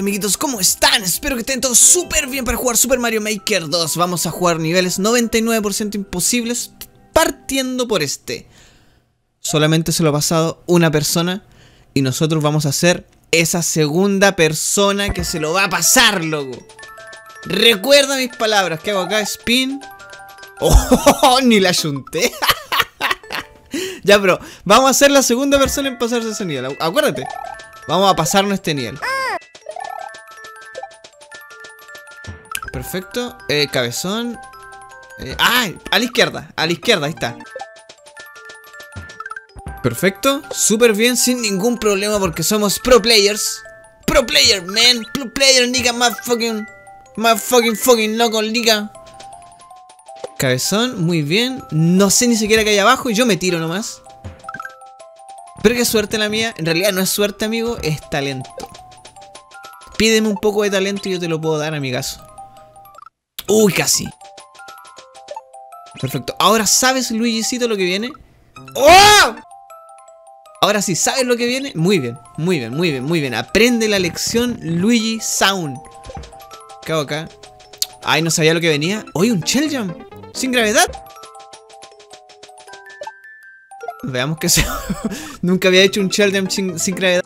Amiguitos, ¿cómo están? Espero que estén todos súper bien para jugar Super Mario Maker 2 Vamos a jugar niveles 99% imposibles partiendo por este. Solamente se lo ha pasado una persona Y nosotros vamos a ser esa segunda persona que se lo va a pasar, loco. Recuerda mis palabras, ¿qué hago acá? Spin. Oh, ni la junté. Ya, pero vamos a ser la segunda persona en pasarse ese nivel. Acuérdate Vamos a pasarnos este nivel Perfecto. Eh, cabezón. Eh, ¡Ah! A la izquierda. A la izquierda, ahí está. Perfecto. Súper bien, sin ningún problema porque somos pro players. Pro player, man. Pro player, nigga, más fucking... Más fucking fucking loco, nigga. Cabezón, muy bien. No sé ni siquiera qué hay abajo y yo me tiro nomás. Pero qué suerte la mía. En realidad no es suerte, amigo, es talento. Pídeme un poco de talento y yo te lo puedo dar, amigazo. Uy, casi. Perfecto. Ahora sabes, Luigicito, lo que viene. ¡Oh! Ahora sí, ¿sabes lo que viene? Muy bien, muy bien, muy bien, muy bien. Aprende la lección Luigi Sound. ¿Qué hago acá? Ay, no sabía lo que venía. Hoy un Shell Jump. Sin gravedad. Veamos que se... Nunca había hecho un Shell Jump sin, sin, gravedad.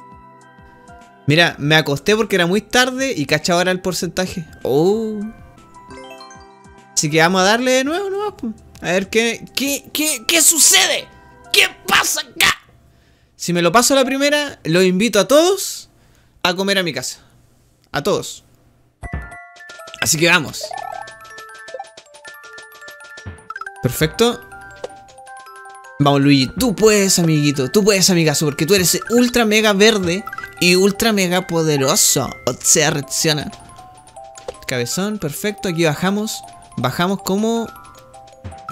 Mira, me acosté porque era muy tarde y cacha ahora el porcentaje. Oh. Así que vamos a darle de nuevo, ¿no? A ver qué, qué, qué, qué sucede. ¿Qué pasa acá? Si me lo paso a la primera, lo invito a todos a comer a mi casa. A todos. Así que vamos. Perfecto. Vamos, Luigi. Tú puedes, amiguito. Tú puedes, amigazo. Porque tú eres ultra mega verde y ultra mega poderoso. O sea, reacciona. Cabezón, perfecto. Aquí bajamos. Bajamos como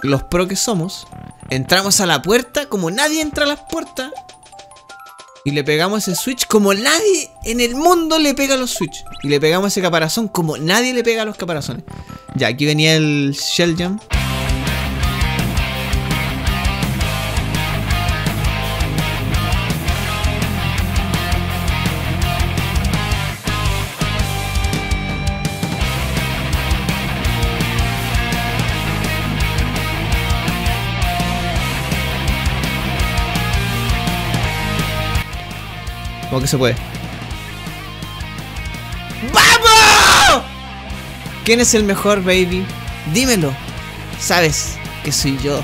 los pro que somos. Entramos a la puerta como nadie entra a las puertas. Y le pegamos ese switch como nadie en el mundo le pega los switch. Y le pegamos ese caparazón como nadie le pega los caparazones. Ya, aquí venía el Shell Jump. Como que se puede. ¡Vamos! ¿Quién es el mejor, baby? Dímelo. Sabes que soy yo.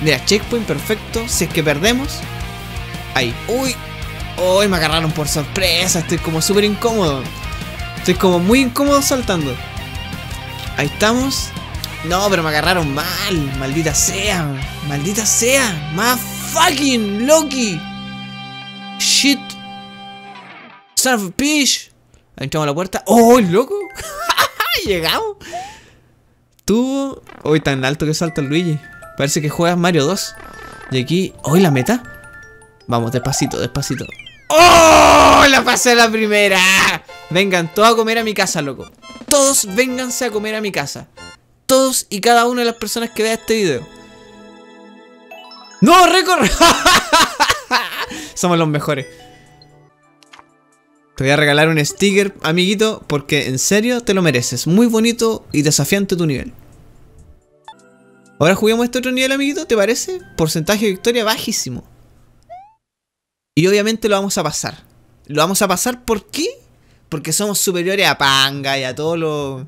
Mira, checkpoint perfecto. Si es que perdemos. Ahí. Uy. Uy, me agarraron por sorpresa. Estoy como súper incómodo. Estoy como muy incómodo saltando. Ahí estamos. No, pero me agarraron mal. Maldita sea. Maldita sea. Más fucking Loki. Shit. Son of a bitch. Entramos a la puerta. ¡Oh, loco! Llegamos. Tú. Hoy tan alto que salta Luigi. Parece que juegas Mario 2. Y aquí. ¡Hoy la meta! Vamos, despacito, despacito. ¡Oh! La pasé la primera. Vengan todos a comer a mi casa, loco. Todos vénganse a comer a mi casa. Todos y cada una de las personas que vea este video. ¡No, récord! Somos los mejores. Te voy a regalar un sticker, amiguito, porque en serio te lo mereces. Muy bonito y desafiante tu nivel. Ahora juguemos este otro nivel, amiguito, ¿te parece? Porcentaje de victoria bajísimo. Y obviamente lo vamos a pasar. Lo vamos a pasar, ¿por qué? Porque somos superiores a Panga y a todos los...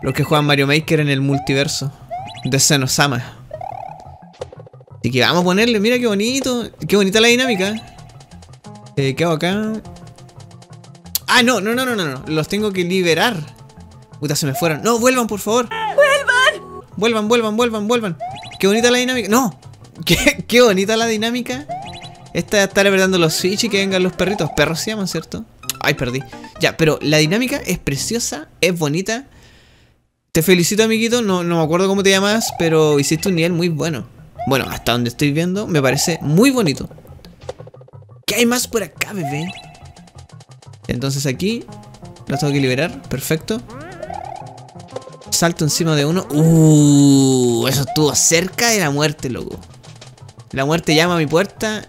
Los que juegan Mario Maker en el multiverso. De Senosama. Así que vamos a ponerle, mira qué bonito. Qué bonita la dinámica. Eh, ¿Qué hago acá? Ah, no, no, no, no, no, Los tengo que liberar. Puta, se me fueron. No, vuelvan, por favor. ¡Vuelvan! Vuelvan, vuelvan, vuelvan, vuelvan. Qué bonita la dinámica. No. Qué, qué bonita la dinámica. Esta de estar apretando los switch y que vengan los perritos. Perros se llaman, ¿cierto? Ay, perdí. Ya, pero la dinámica es preciosa, es bonita. Te felicito, amiguito. No, no me acuerdo cómo te llamas, pero hiciste un nivel muy bueno. Bueno, hasta donde estoy viendo, me parece muy bonito. ¿Qué hay más por acá, bebé? Entonces aquí Lo tengo que liberar, perfecto Salto encima de uno Uh, eso estuvo cerca de la muerte, loco La muerte llama a mi puerta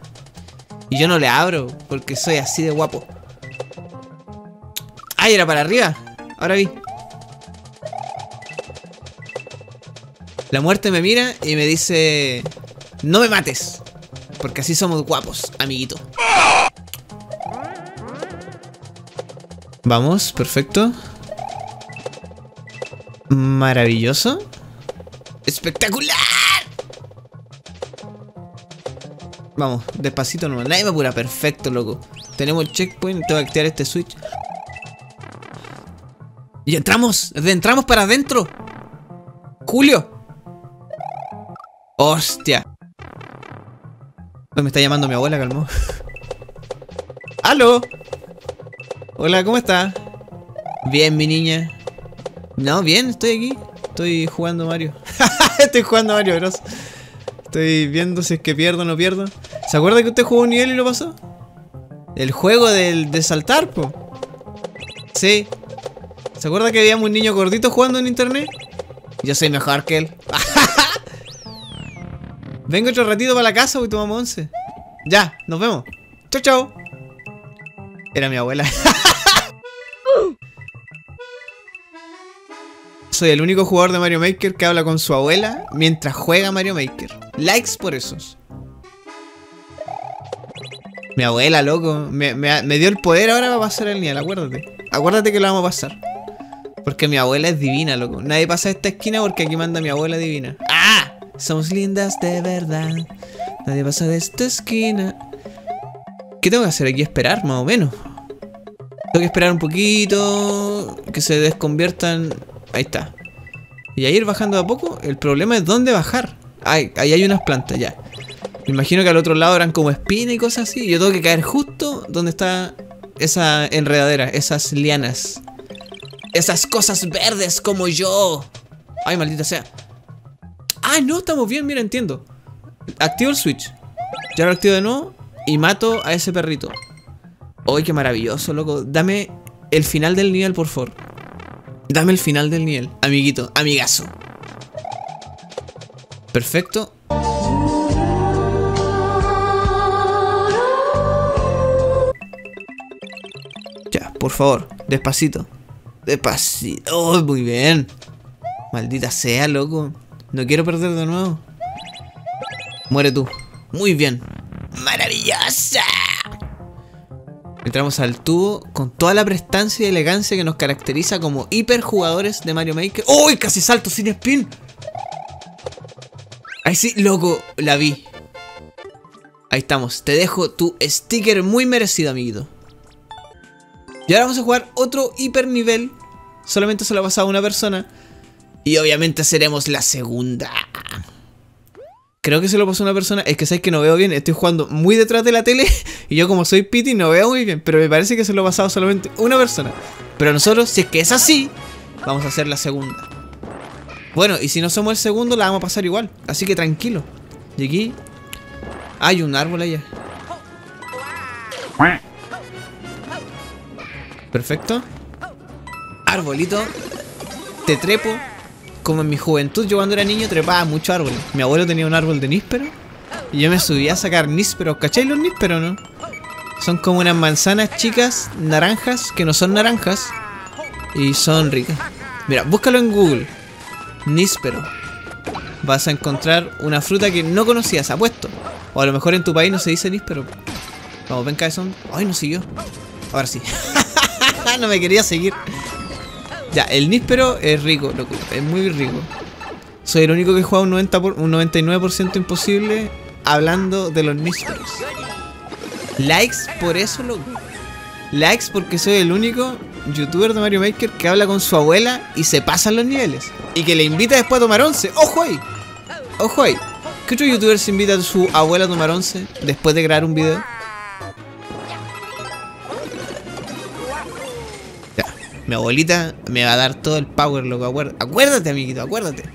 Y yo no le abro Porque soy así de guapo ¡Ay, era para arriba! Ahora vi. La muerte me mira y me dice... No me mates. Porque así somos guapos, amiguito. Vamos, perfecto. Maravilloso. ¡Espectacular! Vamos, despacito nomás. Nadie me apura. Perfecto, loco. Tenemos el checkpoint. Tengo que activar este switch. Y entramos. Entramos para adentro. Julio. Hostia. Me está llamando mi abuela, calmó. ¡Aló! Hola, ¿cómo está? Bien, mi niña. No, bien, estoy aquí. Estoy jugando Mario. estoy jugando Mario Bros. Estoy viendo si es que pierdo o no pierdo. ¿Se acuerda que usted jugó un nivel y lo pasó? El juego del, de saltar, po. Sí. ¿Se acuerda que habíamos un niño gordito jugando en internet? Yo soy mejor que él. Vengo otro ratito para la casa y tomamos once. Ya, nos vemos. Chao, chao. Era mi abuela. Soy el único jugador de Mario Maker que habla con su abuela mientras juega Mario Maker. Likes por esos. Mi abuela, loco. Me, dio el poder ahora para pasar el nivel, acuérdate. Acuérdate que lo vamos a pasar. Porque mi abuela es divina, loco. Nadie pasa esta esquina porque aquí manda mi abuela divina. ¡Ah! Somos lindas de verdad. Nadie pasa de esta esquina. ¿Qué tengo que hacer aquí? Esperar, más o menos. Tengo que esperar un poquito. Que se desconviertan. Ahí está. Y a ir bajando a poco. El problema es dónde bajar. Ahí hay unas plantas, ya. Me imagino que al otro lado eran como espinas y cosas así. Yo tengo que caer justo donde está esa enredadera, esas lianas. Esas cosas verdes como yo. Ay, maldita sea. Ay, no, estamos bien, mira, entiendo. Activo el switch. Ya lo activo de nuevo y mato a ese perrito. Ay, qué maravilloso, loco. Dame el final del nivel, por favor. Dame el final del nivel, amiguito, amigazo. Perfecto. Ya, por favor, despacito. Despacito. Oh, muy bien. Maldita sea, loco. No quiero perder de nuevo. Muere tú. Muy bien. ¡Maravillosa! Entramos al tubo con toda la prestancia y elegancia que nos caracteriza como hiperjugadores de Mario Maker. ¡Uy! casi salto sin spin. Ahí sí, loco, la vi. Ahí estamos. Te dejo tu sticker muy merecido, amiguito. Y ahora vamos a jugar otro hiper nivel. Solamente se lo ha pasado a una persona. Y obviamente seremos la segunda. Creo que se lo pasó a una persona. Es que sabes que no veo bien. Estoy jugando muy detrás de la tele. Y yo, como soy Pity, no veo muy bien. Pero me parece que se lo ha pasado solamente una persona. Pero nosotros, si es que es así, vamos a hacer la segunda. Bueno, y si no somos el segundo, la vamos a pasar igual. Así que tranquilo. Y aquí hay un árbol allá. Perfecto. Arbolito. Te trepo como en mi juventud, yo cuando era niño trepaba mucho árboles. Mi abuelo tenía un árbol de níspero. Y yo me subía a sacar nísperos. ¿Cacháis los nísperos, no? Son como unas manzanas chicas, naranjas, que no son naranjas. Y son ricas. Mira, búscalo en Google. Níspero. Vas a encontrar una fruta que no conocías, apuesto. O a lo mejor en tu país no se dice níspero. Vamos, ven cabezón. Ay, no siguió. Ahora sí. no me quería seguir. Ya, el níspero es rico, loco. Es muy rico. Soy el único que juega un, 90 un 99% imposible hablando de los nísperos. Likes por eso, loco. Likes porque soy el único youtuber de Mario Maker que habla con su abuela y se pasan los niveles. Y que le invita después a tomar once. ¡Ojo ahí! ¡Ojo ahí! ¿Qué otro youtuber se invita a su abuela a tomar once después de crear un video? Mi abuelita me va a dar todo el power, loco. Acuérdate, amiguito, acuérdate.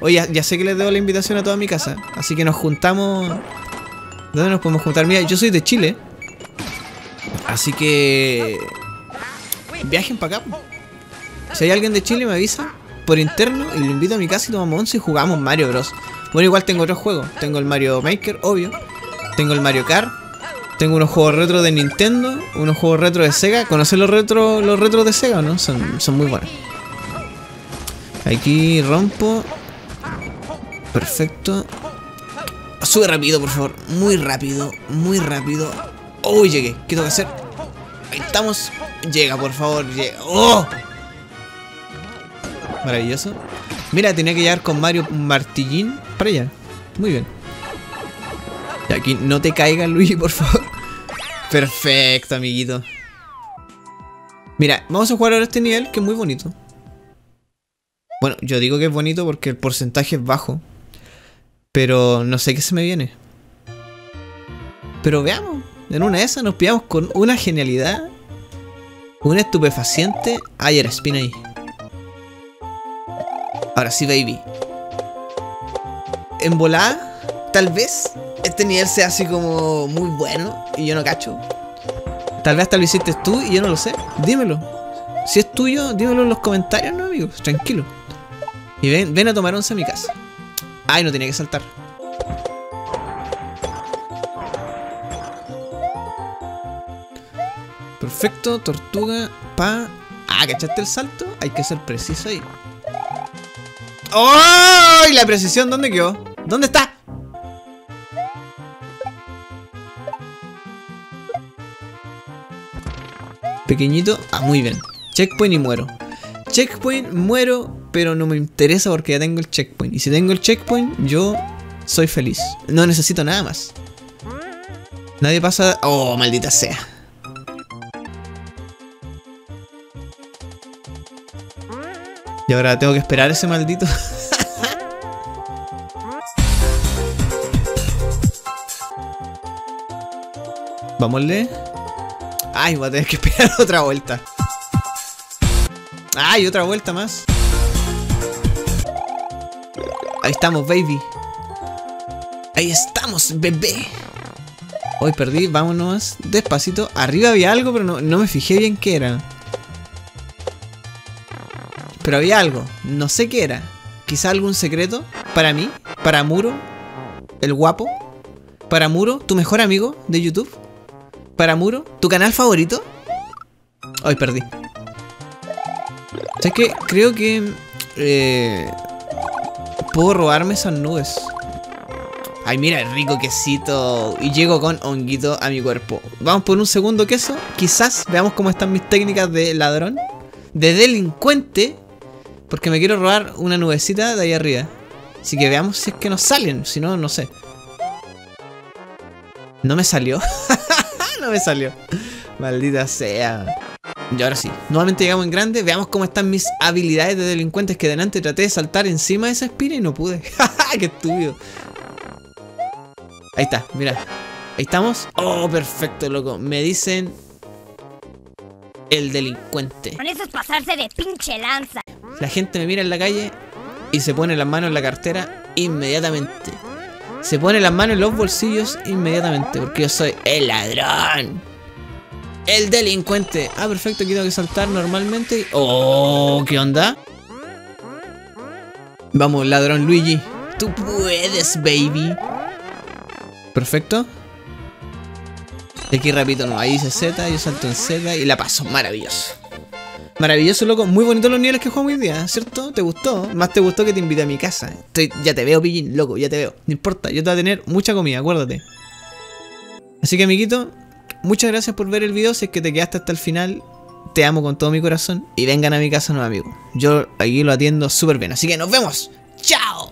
Oye, ya, sé que les debo la invitación a toda mi casa. Así que nos juntamos. ¿Dónde nos podemos juntar? Mira, yo soy de Chile. Así que. Viajen para acá. Si hay alguien de Chile, me avisa por interno y lo invito a mi casa y tomamos once y jugamos Mario Bros. Bueno, igual tengo otros juegos. Tengo el Mario Maker, obvio. Tengo el Mario Kart. Tengo unos juegos retro de Nintendo, unos juegos retro de Sega. ¿Conocen los retro, los retros de Sega, no? Son, son muy buenos. Aquí rompo. Perfecto. Sube rápido, por favor. Muy rápido, muy rápido. Oh, llegué. ¿Qué tengo que hacer? Ahí estamos. Llega, por favor. ¡Oh! Maravilloso. Mira, tenía que llegar con Mario Martillín para allá. Muy bien. Y aquí no te caigas, Luigi, por favor. Perfecto, amiguito. Mira, vamos a jugar ahora este nivel que es muy bonito. Bueno, yo digo que es bonito porque el porcentaje es bajo. Pero no sé qué se me viene. Pero veamos. En una de esas nos pillamos con una genialidad. Un estupefaciente. Ay, era spin ahí. Ahora sí, baby. En volada, tal vez este nivel sea así como muy bueno y yo no cacho. Tal vez hasta lo hiciste tú y yo no lo sé. Dímelo. Si es tuyo, dímelo en los comentarios, no, amigos. Tranquilo. Y ven, ven a tomar once a mi casa. Ay, no tenía que saltar. Perfecto, tortuga, pa. Ah, ¿cachaste el salto? Hay que ser preciso ahí. ¡Oh! ¿Y la precisión dónde quedó? ¿Dónde está? Pequeñito. Ah, muy bien. Checkpoint y muero. Checkpoint, muero, pero no me interesa porque ya tengo el checkpoint. Y si tengo el checkpoint, yo soy feliz. No necesito nada más. Nadie pasa... Oh, maldita sea. Y ahora tengo que esperar ese maldito. Vámonle. Ay, voy a tener que esperar otra vuelta. Ay, otra vuelta más. Ahí estamos, baby. Ahí estamos, bebé. Hoy perdí, vámonos despacito. Arriba había algo, pero no, no me fijé bien qué era. Pero había algo, no sé qué era. Quizá algún secreto para mí, para Muro, el guapo. Para Muro, tu mejor amigo de YouTube. Para Muro, tu canal favorito. Hoy perdí. ¿Sabes qué? Creo que eh, puedo robarme esas nubes. Ay, mira, el rico quesito. Y llego con honguito a mi cuerpo. Vamos por un segundo queso. Quizás veamos cómo están mis técnicas de ladrón. De delincuente. Porque me quiero robar una nubecita de ahí arriba. Así que veamos si es que nos salen. Si no, no sé. No me salió. no me salió. Maldita sea. Y ahora sí, nuevamente llegamos en grande. Veamos cómo están mis habilidades de delincuentes que delante traté de saltar encima de esa espina y no pude. ¡Qué estúpido! Ahí está, mira. Ahí estamos. Oh, perfecto, loco. Me dicen... El delincuente. Con eso es pasarse de pinche lanza. La gente me mira en la calle y se pone las manos en la cartera inmediatamente. Se pone las manos en los bolsillos inmediatamente porque yo soy el ladrón. El delincuente. Ah, perfecto, aquí tengo que saltar normalmente. Oh, ¿qué onda? Vamos, ladrón Luigi. Tú puedes, baby. Perfecto. Y aquí repito, no, ahí dice Z, yo salto en Z y la paso. Maravilloso. Maravilloso, loco. Muy bonitos los niveles que juego hoy día, ¿cierto? ¿Te gustó? Más te gustó que te invité a mi casa. Estoy, ya te veo, pillín, loco, ya te veo. No importa, yo te voy a tener mucha comida, acuérdate. Así que, amiguito, muchas gracias por ver el video. Si es que te quedaste hasta el final, te amo con todo mi corazón. Y vengan a mi casa, no, amigo. Yo aquí lo atiendo súper bien. Así que nos vemos. ¡Chao!